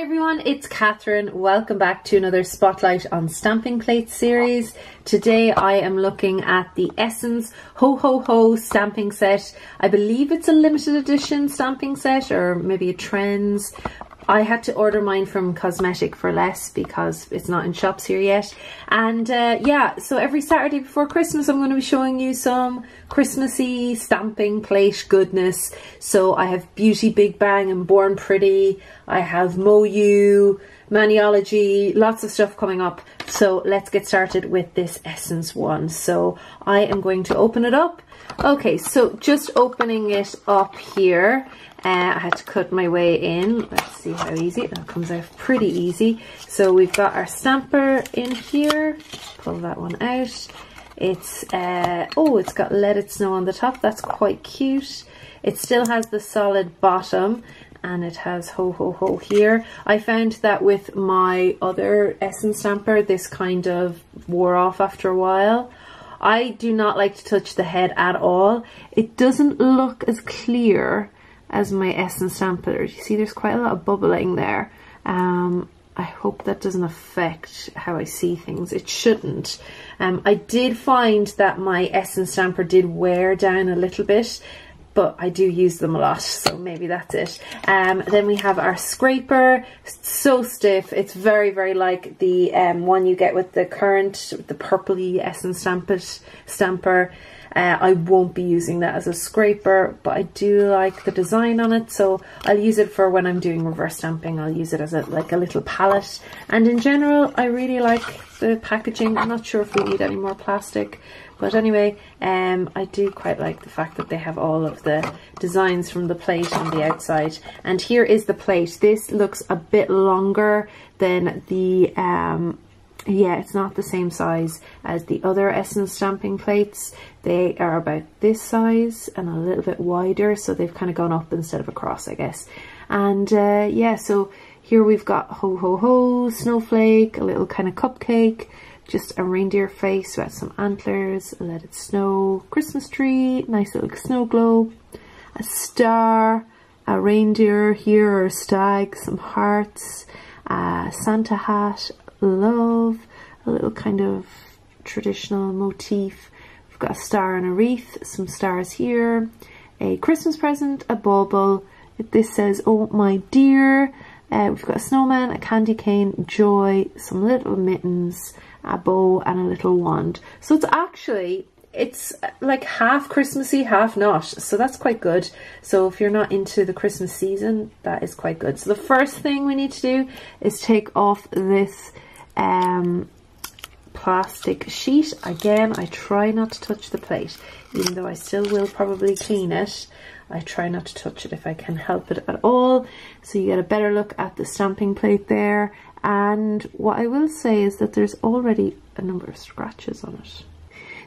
Hi everyone, it's Catherine. Welcome back to another Spotlight on Stamping Plates series. Today I am looking at the Essence Ho Ho Ho stamping set. I believe it's a limited edition stamping set or maybe a Trends. I had to order mine from Cosmetic for less because it's not in shops here yet. And uh, yeah, so every Saturday before Christmas I'm going to be showing you some Christmassy stamping plate goodness. So I have Beauty Big Bang and Born Pretty. I have MoYou, Maniology, lots of stuff coming up. So let's get started with this Essence one. So I am going to open it up. Okay, so just opening it up here uh, I had to cut my way in. Let's see how easy. That comes out pretty easy. So we've got our stamper in here. Pull that one out. It's, uh, oh, it's got Let It Snow on the top. That's quite cute. It still has the solid bottom and it has ho ho ho here. I found that with my other Essence stamper, this kind of wore off after a while. I do not like to touch the head at all. It doesn't look as clear as my Essence stamper. You see there's quite a lot of bubbling there. Um, I hope that doesn't affect how I see things. It shouldn't. Um, I did find that my Essence stamper did wear down a little bit, but I do use them a lot, so maybe that's it. Um, then we have our scraper, so stiff. It's very, very like the um, one you get with the current, the purpley Essence stamper. Uh, I won't be using that as a scraper, but I do like the design on it, so I'll use it for when I'm doing reverse stamping. I'll use it as a like a little palette. And in general, I really like the packaging. I'm not sure if we need any more plastic, but anyway, um, I do quite like the fact that they have all of the designs from the plate on the outside. And here is the plate. This looks a bit longer than the um, yeah, it's not the same size as the other Essence stamping plates. They are about this size and a little bit wider, so they've kind of gone up instead of across, I guess. And uh, yeah, so here we've got ho ho ho, snowflake, a little kind of cupcake, just a reindeer face with some antlers, let it snow, Christmas tree, nice little snow globe, a star, a reindeer here or a stag, some hearts, a Santa hat, love, a little kind of traditional motif. We've got a star and a wreath, some stars here, a Christmas present, a bauble. This says, oh my dear. Uh, we've got a snowman, a candy cane, joy, some little mittens, a bow and a little wand. So it's actually it's like half Christmassy, half not. So that's quite good. So if you're not into the Christmas season, that is quite good. So the first thing we need to do is take off this um, plastic sheet. Again, I try not to touch the plate, even though I still will probably clean it. I try not to touch it if I can help it at all. So you get a better look at the stamping plate there. And what I will say is that there's already a number of scratches on it.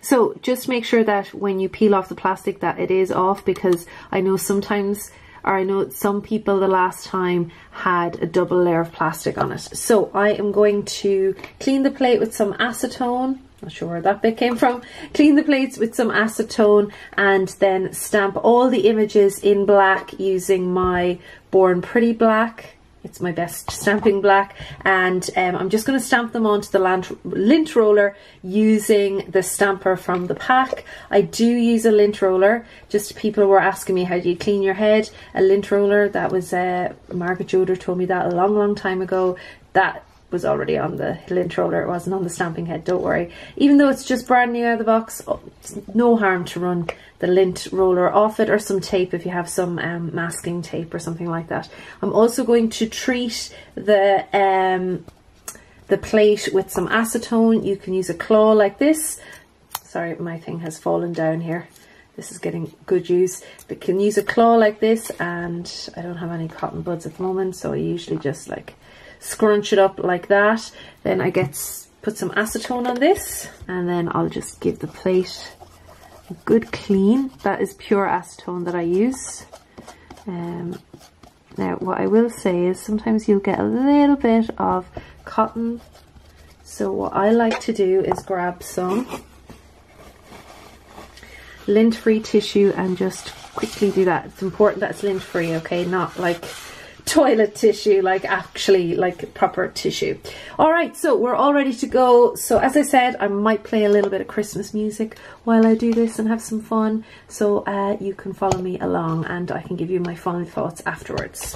So just make sure that when you peel off the plastic that it is off because I know sometimes or I know some people the last time had a double layer of plastic on it. So I am going to clean the plate with some acetone not sure where that bit came from. Clean the plates with some acetone and then stamp all the images in black using my Born Pretty Black it's my best stamping black and um, I'm just going to stamp them onto the lint roller using the stamper from the pack. I do use a lint roller. Just people were asking me how do you clean your head. A lint roller, that was uh, Margaret Joder told me that a long, long time ago. That was already on the lint roller. It wasn't on the stamping head, don't worry. Even though it's just brand new out of the box, oh, no harm to run the lint roller off it or some tape if you have some um, masking tape or something like that. I'm also going to treat the um, the plate with some acetone. You can use a claw like this. Sorry, my thing has fallen down here. This is getting good use. But can use a claw like this and I don't have any cotton buds at the moment so I usually just like scrunch it up like that. Then I get put some acetone on this and then I'll just give the plate a good clean. That is pure acetone that I use. Um, now what I will say is sometimes you'll get a little bit of cotton. So what I like to do is grab some lint-free tissue and just quickly do that. It's important that it's lint-free, okay? Not like toilet tissue, like actually like proper tissue. All right, so we're all ready to go. So as I said, I might play a little bit of Christmas music while I do this and have some fun. So uh, you can follow me along and I can give you my final thoughts afterwards.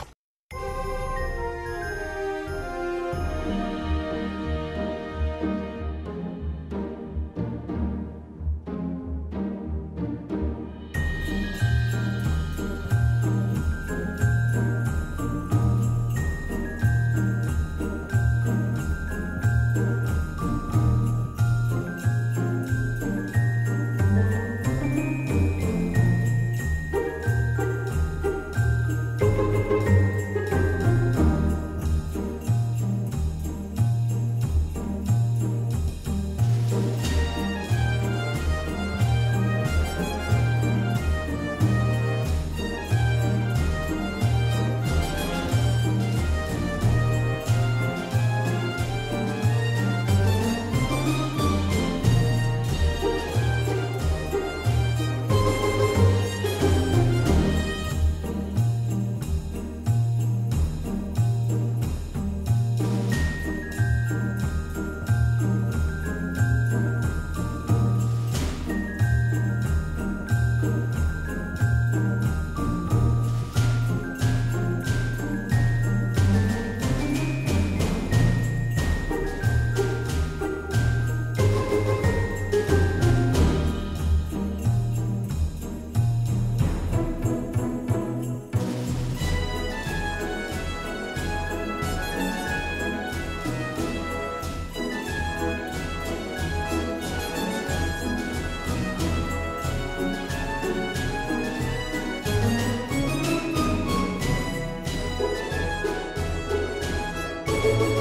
One horse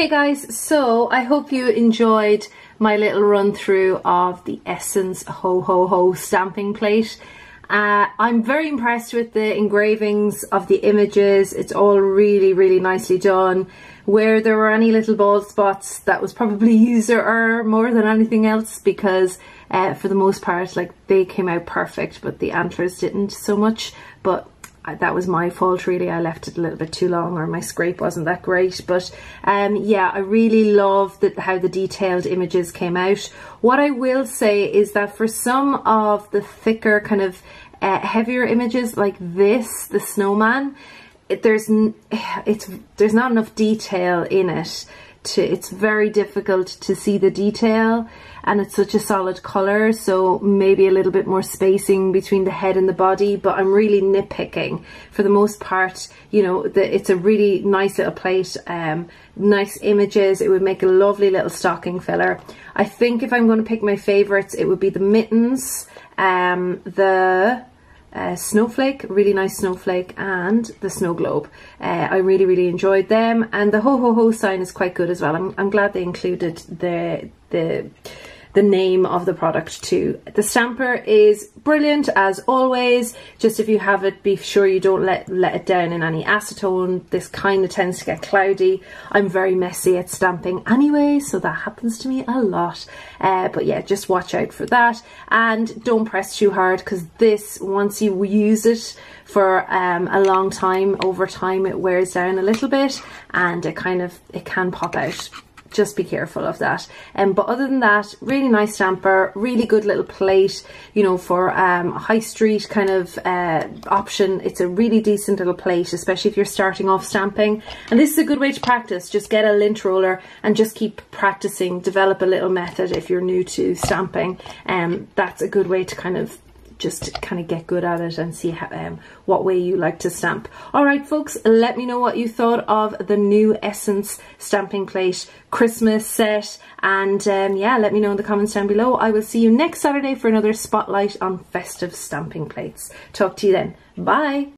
Okay guys, so I hope you enjoyed my little run through of the Essence Ho Ho Ho stamping plate. Uh, I'm very impressed with the engravings of the images. It's all really, really nicely done. Where there were any little bald spots, that was probably user error more than anything else because uh, for the most part, like they came out perfect, but the antlers didn't so much. But that was my fault really. I left it a little bit too long or my scrape wasn't that great. But um, yeah I really love that how the detailed images came out. What I will say is that for some of the thicker kind of uh, heavier images like this the snowman it, there's it's there's not enough detail in it to it's very difficult to see the detail and it's such a solid color so maybe a little bit more spacing between the head and the body but I'm really nitpicking. For the most part you know the, it's a really nice little plate um, nice images. It would make a lovely little stocking filler. I think if I'm going to pick my favorites it would be the mittens um, the uh, snowflake, really nice snowflake, and the snow globe. Uh, I really, really enjoyed them, and the ho ho ho sign is quite good as well. I'm, I'm glad they included the the the name of the product too. The stamper is brilliant as always. Just if you have it, be sure you don't let, let it down in any acetone. This kind of tends to get cloudy. I'm very messy at stamping anyway, so that happens to me a lot. Uh, but yeah, just watch out for that. And don't press too hard because this, once you use it for um, a long time, over time it wears down a little bit and it kind of, it can pop out just be careful of that. Um, but other than that, really nice stamper, really good little plate, you know, for um, a high street kind of uh, option. It's a really decent little plate, especially if you're starting off stamping. And this is a good way to practice. Just get a lint roller and just keep practicing. Develop a little method if you're new to stamping. Um, that's a good way to kind of just kind of get good at it and see how, um, what way you like to stamp. All right, folks, let me know what you thought of the new Essence stamping plate Christmas set. And um, yeah, let me know in the comments down below. I will see you next Saturday for another spotlight on festive stamping plates. Talk to you then. Bye.